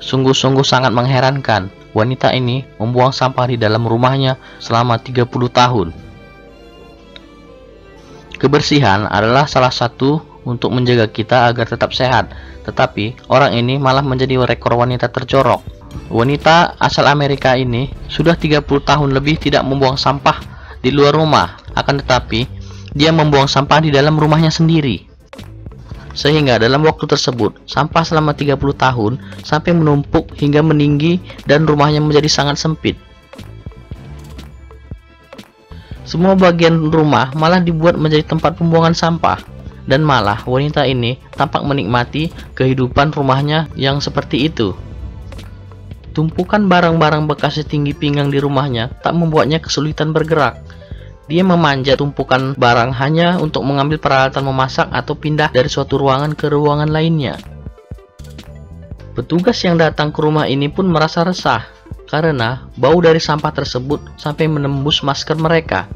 Sungguh-sungguh sangat mengherankan. Wanita ini membuang sampah di dalam rumahnya selama 30 tahun. Kebersihan adalah salah satu untuk menjaga kita agar tetap sehat, tetapi orang ini malah menjadi rekor wanita terjorok. Wanita asal Amerika ini sudah 30 tahun lebih tidak membuang sampah di luar rumah, akan tetapi dia membuang sampah di dalam rumahnya sendiri. Sehingga dalam waktu tersebut, sampah selama 30 tahun sampai menumpuk hingga meninggi dan rumahnya menjadi sangat sempit. Semua bagian rumah malah dibuat menjadi tempat pembuangan sampah. Dan malah wanita ini tampak menikmati kehidupan rumahnya yang seperti itu. Tumpukan barang-barang bekas setinggi pinggang di rumahnya tak membuatnya kesulitan bergerak. Dia memanjat tumpukan barang hanya untuk mengambil peralatan memasak atau pindah dari suatu ruangan ke ruangan lainnya. Petugas yang datang ke rumah ini pun merasa resah karena bau dari sampah tersebut sampai menembus masker mereka.